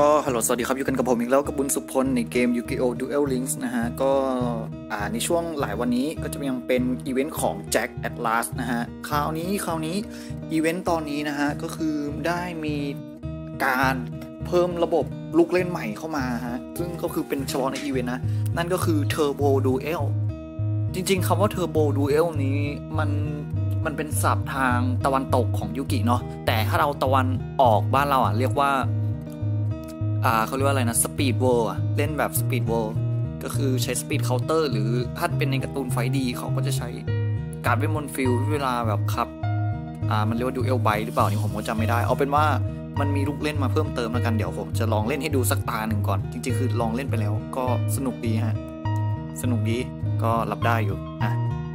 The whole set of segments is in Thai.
ก็ฮัลโหลสวัสดีครับ อยู่กันกับผมอีกแล้วกับบุญสุพล ในเกม Yu-Gi-Oh! Duel Links นะฮะ ก็อ่าในช่วงหลายวันนี้ก็จะยังเป็นอีเวนต์ของ Jack Atlas นะฮะ คราวนี้คราวนี้อีเวนต์ตอนนี้นะฮะ ก็คือได้มีการเพิ่มระบบลูกเล่นใหม่เข้ามาฮะ ซึ่งก็คือเป็นเฉพาะในอีเวนต์นะ นั่นก็คือ Turbo Duel จริงๆคำว่า Turbo Duel นี้มันมันเป็นศัพท์ทางตะวันตกของยุกิเนาะแต่ถ้าเราตะวันออกบ้านเราอะเรียกว่า อ่าเขาเรียกว่าอะไรนะสปีด w ว r อะเล่นแบบสปีด w ว r ก็คือใช้สปีดเคาน์เตอร์หรือถ้าเป็นในการ์ตูนไฟดีเขาก็จะใช้การ์ดเวทมนต์ฟิลเวลาแบบขับอ่ามันเรียกว่าดูเอลไบหรือเปล่านี่ผมก็จำไม่ได้ เอาเป็นว่ามันมีลูกเล่นมาเพิ่มเติมแล้วกันเดี๋ยวผมจะลองเล่นให้ดูสักตาหนึ่งก่อน จริง ๆ คือลองเล่นไปแล้วก็สนุกดีฮะสนุกดีก็รับได้อยู่อะ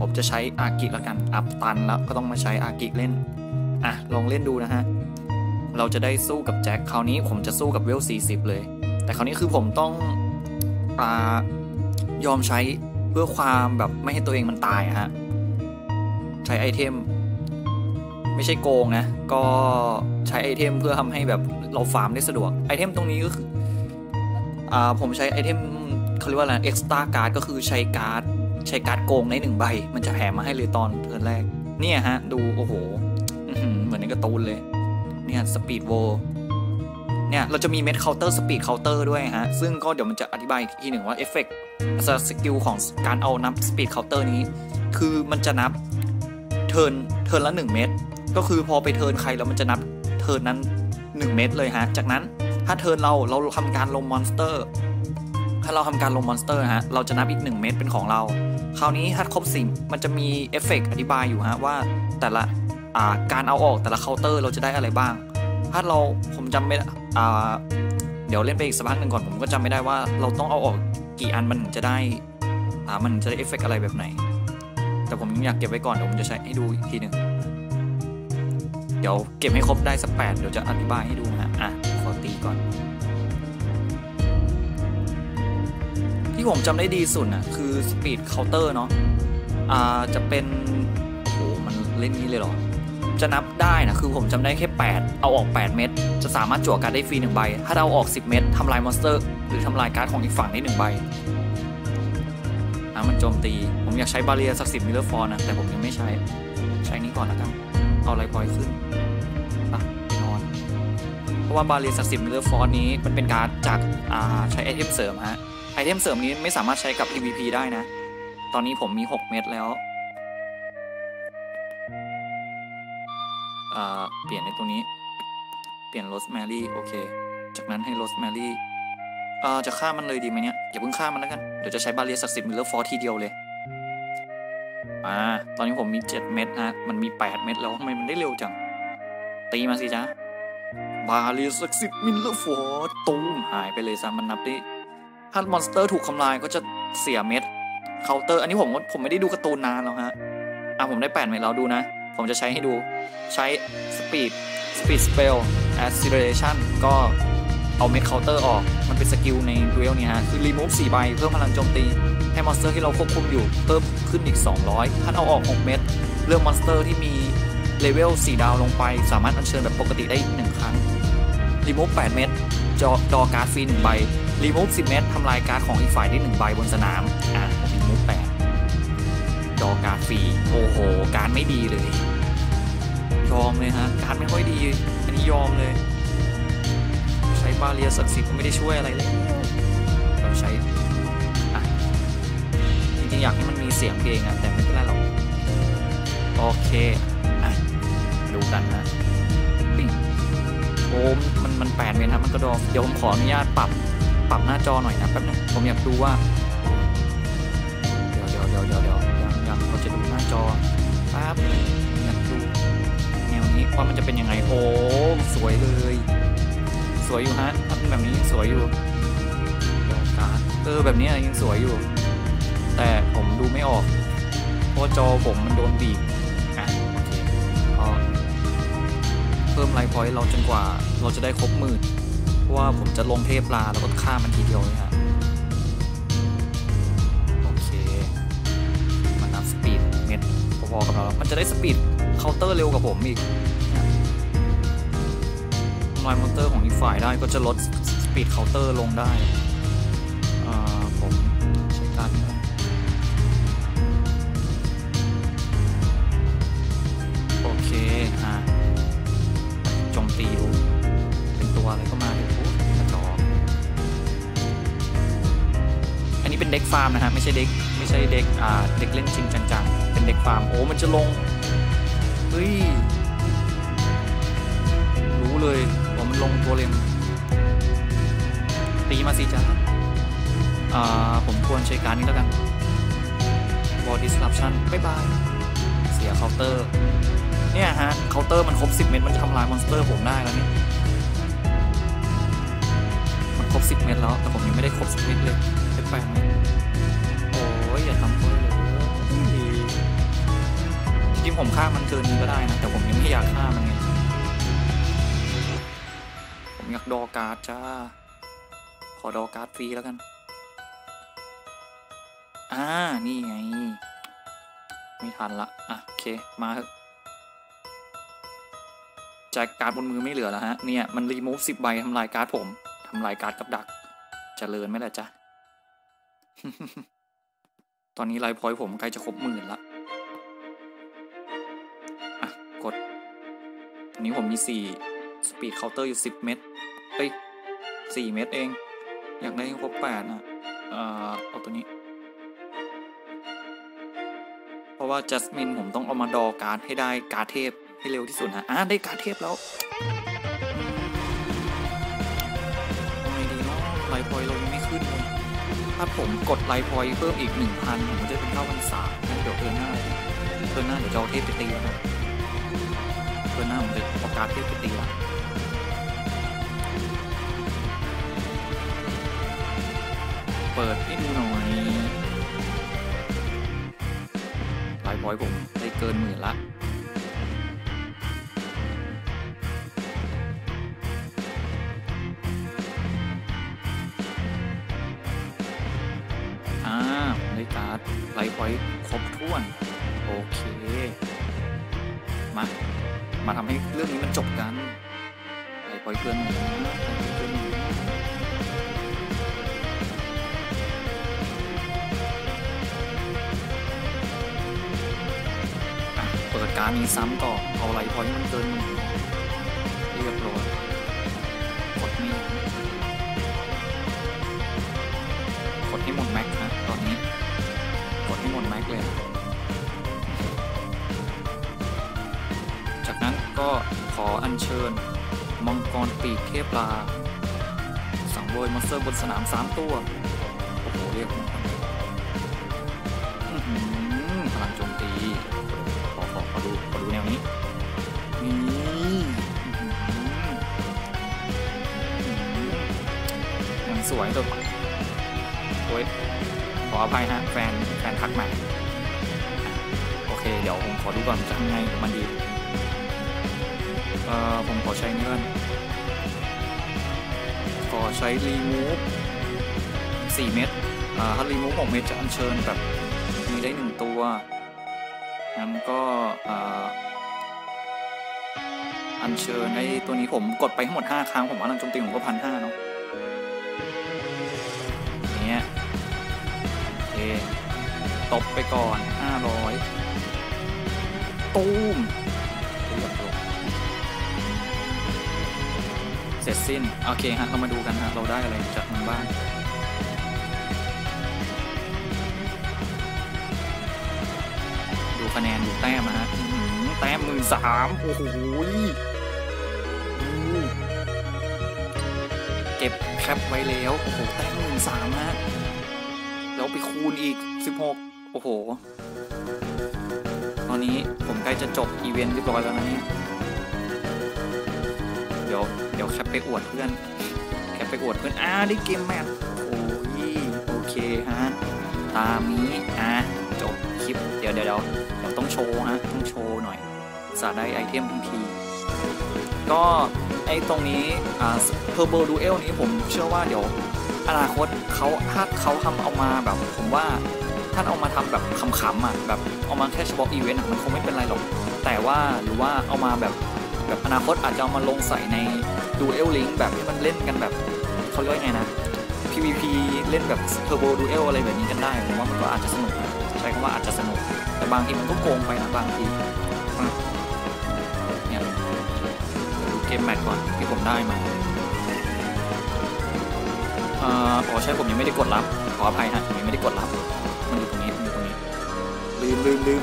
ผมจะใช้อากิแล้วกันอัพตันแล้วก็ต้องมาใช้อากิเล่นอะลองเล่นดูนะฮะ เราจะได้สู้กับแจ็คคราวนี้ผมจะสู้กับเวล 40 เลย แต่คราวนี้คือผมต้องยอมใช้เพื่อความแบบไม่ให้ตัวเองมันตายฮะ ใช้ item ไม่ใช่โกงนะ ก็ใช้ item เพื่อทำให้แบบเราฟาร์มได้สะดวก item ตรงนี้ก็คือผมใช้ item เขาเรียกว่าอะไร Extra Card ก็คือใช้การ์ดใช้การ์ดโกงในหนึ่งใบ มันจะแถมมาให้เลยตอน turn แรก เนี่ยฮะ ดูโอ้โหเหมือนในการ์ตูนเลย เนี่ย Speed World เนี่ยเราจะมีเม็ด counter Speed Counter ด้วยฮะ ซึ่งก็เดี๋ยวมันจะอธิบายอีกทีหนึ่งว่า effect skill ของการเอานับ Speed Counter นี้ คือมันจะนับ turn turn ละ 1 เม็ดก็คือพอไป turn ใครแล้วมันจะนับturn นั้น 1 เม็ดเลยฮะ จากนั้นถ้า turn เราเราทำการลง monster ถ้าเราทำการลง monster ฮะเราจะนับอีก 1 เม็ดเป็นของเรา คราวนี้ถ้าครบสิมันจะมีเอฟเฟกต์อธิบายอยู่ฮะว่าแต่ละ การเอาออกแต่ละเคาน์เตอร์เราจะได้อะไรบ้าง ถ้าเราผมจำไม่เดี๋ยวเล่นไปอีกสักพักหนึ่งก่อนผมก็จำไม่ได้ว่าเราต้องเอาออกกี่อันมันถึงจะได้อ่ามันจะได้เอฟเฟกอะไรแบบไหน แต่ผมยังอยากเก็บไว้ก่อนเดี๋ยวผมจะใช้ให้ดูอีกทีหนึ่งเดี๋ยวเก็บให้ครบได้สักแปดเดี๋ยวจะอธิบายให้ดูนะอะขอตีก่อน ที่ผมจำได้ดีสุดนะคือ Speed Counter เนาะอ่าจะเป็นโอ้โหมันเล่นนี้เลยเหรอ จะนับได้นะคือผมจำได้แค่ 8 เอาออก 8 เม็ดจะสามารถจั่วการ์ดได้ฟรี1ใบ ถ้าเอาออก 10 เม็ดทำลาย monster หรือทำลายการ์ดของอีกฝั่งได้1ใบอะมันโจมตี ผมอยากใช้ barrier ศักดิ์สิทธิ์ Mirror Force นะ แต่ผมยังไม่ใช้ ใช้นี้ก่อนแล้วกัน เอา Life Point ขึ้นอะนอน เพราะว่า barrier ศักดิ์สิทธิ์ Mirror Force นี้มันเป็นการ์ดจากอ่าใช้ item เสริมฮะ item เสริมนี้ไม่สามารถใช้กับ PVP ได้นะ ตอนนี้ผมมี 6 เม็ดแล้ว เปลี่ยนในตัวนี้ เปลี่ยนโรสแมรี่โอเค จากนั้นให้โรสแมรี่เอ่อจะฆ่ามันเลยดีไหมเนี่ยอย่าเพิ่งฆ่ามันแล้วกัน เดี๋ยวจะใช้ barrier ศักดิ์สิทธิ์ Mirror Force ทีเดียวเลยอ่าตอนนี้ผมมี 7 เม็ดฮะมันมี 8 เม็ดแล้วทำไมมันได้เร็วจัง ตีมาสิจ้า barrier ศักดิ์สิทธิ์ Mirror Force ตูมหายไปเลยซะมันนับได้ถ้า monster ถูกทำลายก็จะเสียเม็ดเคาน์เตอร์ อันนี้ผมผมไม่ได้ดูการ์ตูนนานแล้วฮะอะผมได้ 8 เม็ดแล้วดูนะ ผมจะใช้ให้ดูใช้ Speed Speed Spell Acceleration ก็เอาเม็ดเคาน์เตอร์ออก มันเป็น skill ใน duel นี้ฮะ คือ remove 4ใบ เพิ่มพลังโจมตี ให้ monster ที่เราควบคุมอยู่เพิ่มขึ้นอีก 200ถ้าเอาออก 6 เม็ดเลือก monster ที่มี level 4 ดาวลงไป สามารถอัญเชิญแบบปกติได้อีก1ครั้ง remove 8เม็ดจอดอการ์ดฟรี1ใบ remove 10 เม็ดทำลายการ์ดของอีกฝ่ายได้ 1 ใบบนสนาม อะ ผม remove 8ดอการ์ดฟรีโอ้โห การ์ดไม่ดีเลย ยอมเลยฮะ การ์ดไม่ค่อยดี อันนี้ยอมเลย ใช้บาเรียศักดิ์สิทธิ์ก็ไม่ได้ช่วยอะไรเลยเราใช้จริงๆ อยากให้มันมีเสียงเพลงนะแต่ไม่เป็นไรหรอก โอเคอะดูกันนะปิ้งโอ้มันมันแปดเมตรครับมันกระดองเดี๋ยวผมขออนุญาตปรับปรับหน้าจอหน่อยนะแป๊บนึงผมอยากดูว่าเดี๋ยวเดี๋ยวเดี๋ยวเดี๋ยว เราจะดูหน้าจอแป๊บอยากดูแนวนี้ว่ามันจะเป็นยังไงโอ้สวยเลย สวยอยู่ฮะถ้าเป็นแบบนี้ยังสวยอยู่ดอกการเออแบบนี้ยังสวยอยู่ แต่ผมดูไม่ออกเพราะจอผมมันโดนบีบอะโอเคก็เพิ่มไลท์พอยต์เราจนกว่าเราจะได้ครบหมื่นเพราะว่าผมจะลงเทพลาแล้วก็ฆ่ามันทีเดียวเลยฮะ อๆกับเรา มันจะได้สปีดเคาน์เตอร์เร็วกว่าผมอีกมำลายมอนเตอร์ของอีกฝ่ายได้ก็จะลดสปีดเคาน์เตอร์ลงได้ ผมใช้การดโอเคอะโจมตีดูเป็นตัวอะไรก็มาดูกระจอกอันนี้เป็น deck ฟาร์มนะฮะ ไม่ใช่ deck ไม่ใช่ deck อ่า deck เล่นจริงจังๆ เป็น deck ฟาร์มโอ้มันจะลงเฮ้ยรู้เลยว่ามันลงตัวเลมตีมาสิจ้าอ่าผมควรใช้การ์ดนี้แล้วกัน ball disruption บ๊ายบาย เสียเคาน์เตอร์ เนี่ยฮะ เคาน์เตอร์มันครบ 10 เม็ดมันจะทำลาย monster ผมได้แล้วนี่มันครบ 10 เม็ดแล้ว แต่ผมยังไม่ได้ครบ 10 เม็ดเลยเป็นแปลก จริงผมฆ่ามันเกินก็ได้นะแต่ผมยังไม่อยากฆ่ามันไงผมอยากดอการ์ดจ้า ขอดอการ์ดฟรีแล้วกัน อ่า นี่ไง ไม่ทันละ อะโอเค มาเถอะแจกการ์ดบนมือไม่เหลือแล้วฮะ เนี่ย มันรีมูฟสิบใบทำลายการ์ดผมทำลายการ์ดกับดักจเจริญไหมล่ะจ๊ะ ตอนนี้ Life Point ผมใกล้จะครบหมื่นละ ตอนนี้ผมมีสี่ Speed Counter อยู่สิบเม็ดเอ้ยสี่เม็ดเอง อยากได้ให้ครบแปดนะเอ่อเอาตัวนี้ เพราะว่าจัสมินผมต้องเอามา draw การ์ดให้ได้การ์ดเทพให้เร็วที่สุดฮะอะได้การ์ดเทพแล้วทำไงดีเนาะ Life Point เรายังไม่ขึ้นเลยถ้าผมกด Life Point เพิ่มอีกหนึ่งพันผมจะเป็นเท่าพันสามงั้นเดี๋ยว turn หน้า turn หน้าเดี๋ยวจะเอาเทพไปตีแล้วครับ turn หน้าผมจะเอาการ์ดเทพไปตีแล้วเปิดให้ดูหน่อย Life Point ผมได้เกินหมื่นละอ่าได้การ์ด Life Point ครบถ้วน โอเค มา มาทำให้เรื่องนี้มันจบกันไลฟ์พอยเกินหน่อยเกินหมื่นนะอะเปิดการดนี้ซ้ำต่อเอาไลพอยมันเกินหมื่น เชิญ มังกรปีกเทพลา สังเวยมอนสเตอร์บนสนาม 3 ตัว โอ้โห เรียกมังกรอื้อหือพลังโจมตีขอขอขอดูขอดูแนวนี้ นี่อื้อหืออื้อหือยังสวยตัวโอ้ยขออภัยฮะ แฟน แฟนทักมา โอเค เดี๋ยวผมขอดูก่อนจะทำไงกับมันดี อ่อผมขอใช้นี่ก่อน ขอใช้รีมูฟ4เม็ดอ่าถ้ารีมูฟ6เม็ดจะอัญเชิญแบบมีได้หนึ่งตัวงั้นก็อ่าอัญเชิญไอ้ตัวนี้ผมกดไปทั้งหมด 5 ครั้ง ผมพลังโจมตีผมก็พันห้าเนาะเนี้ยโอเคตบไปก่อน 500 ตูม เสร็จสิ้น โอเคฮะ เรามาดูกันฮะ เราได้อะไรจากมันบ้างดูคะแนนดูแต้มนะฮะแต้มหมื่นสามโอ้โหเก็บแคปไว้แล้ว โอ้โห แต้มหมื่นสามฮะ แล้วไปคูณอีก16โอ้โห ตอนนี้ผมใกล้จะจบอีเวนต์เรียบร้อยแล้วนะเนี่ย เดี๋ยวเดี๋ยวแคปไปอวดเพื่อน แคปไปอวดเพื่อนอ่าได้เกมแมทโอ้ยโอเคฮะตามนี้อะจบคลิปเดี๋ยวเดี๋ยวเดี๋ยวเดี๋ยวต้องโชว์ฮะต้องโชว์หน่อยสาได้ไอเทมทันทีก็ไอตรงนี้อ่า Turbo Duel นี้ผมเชื่อว่าเดี๋ยวอนาคตเขาถ้าเขาทำเอามาแบบผมว่าถ้าเอามาทำแบบขำๆอะแบบเอามาแค่เฉพาะอีเวนต์อะมันคงไม่เป็นไรหรอก แต่ว่าหรือว่าเอามาแบบ แบบอนาคตอาจจะเอามาลงใส่ใน Duel Link แบบที่มันเล่นกันแบบเขาเรียกไงนะ PVP เล่นแบบ Turbo Duel อลอะไรแบบนี้กันได้ผมว่ามันก็อาจจะสนุกนะใช้คำว่าอาจจะสนุก แต่บางทีมันก็โกงไปนะบางทีเนี่ยดูเกมแมทก่อนที่ผมได้มาอ่าอ๋อใช่ผมยังไม่ได้กดรับขออภัยฮะผมยังไม่ได้กดรับ มันอยู่ตรงนี้มันอยู่ตรงนี้ลืมลืมลืม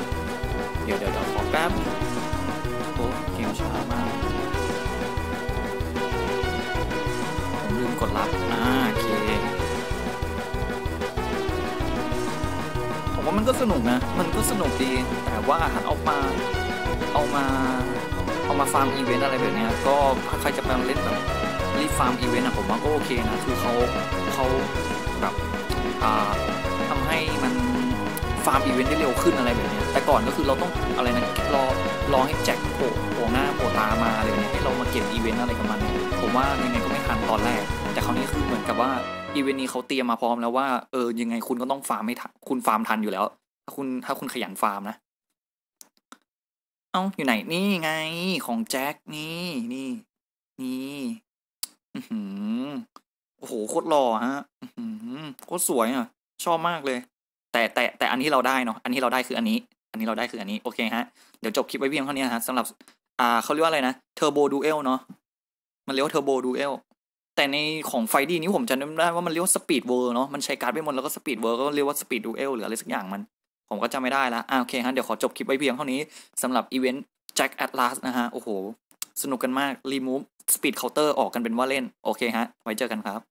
เดี๋ยวเดี๋ยวเดี๋ยวขอแป๊บโอ้ ช้ามากผมลืมกดรับอ่าโอเคผมว่ามันก็สนุกนะ มันก็สนุกดี แต่ว่าหันเอามา เอามา เอามาฟาร์มอีเวนต์อะไรแบบนี้ก็ถ้าใครจะไปเล่นแบบรีฟาร์มอีเวนต์อะผมว่าก็โอเคนะ คือเขาเขาแบบอ่า ฟาร์มอีเวนต์ได้เร็วขึ้นอะไรแบบนี้แต่ก่อนก็คือเราต้องอะไรนะรอรอให้แจ็คโผล่โผล่หน้าโผล่ตามาอะไรแบบเนี้ยให้เรามาเก็บอีเวนต์อะไรกับมันผมว่ายังไงก็ไม่ทันตอนแรก แต่คราวนี้คือเหมือนกับว่าอีเวนต์นี้เขาเตรียมมาพร้อมแล้วว่าเออยังไงคุณก็ต้องฟาร์มไม่ทันคุณฟาร์มทันอยู่แล้ว ถ้าคุณถ้าคุณขยันฟาร์มนะเอ้าอยู่ไหนนี่ไงของแจ็คนี่นี่นี่อือหือโอ้โหโคตรหล่อฮะ อือหือโคตรสวยอะ ชอบมากเลย แต่แต่แต่อันที่เราได้เนาะอันที่เราได้คืออันนี้ อันนี้เราได้คืออันนี้โอเคฮะเดี๋ยวจบคลิปไว้เพียงเท่านี้ฮะสำหรับอ่าเขาเรียกว่าอะไรนะ Turbo Duel เนาะมันเรียกว่า Turbo Duelแต่ในของไฟดีนี้ผมจำได้ว่ามันเรียกว่า Speed World เนาะมันใช้การ์ดไปหมดแล้วก็ Speed World ก็เรียกว่า Speed Duel หรืออะไรสักอย่างมัน ผมก็จำไม่ได้ละอ่าโอเคฮะเดี๋ยวขอจบคลิปไว้เพียงเท่านี้สำหรับอีเวนต์แจ็คแอตลาสนะฮะโอ้โหสนุกกันมากรีมูฟสปีดเคาน์เตอร์ออกกันเป็นว่าเล่นโอเคฮะไว้เจอกันครับ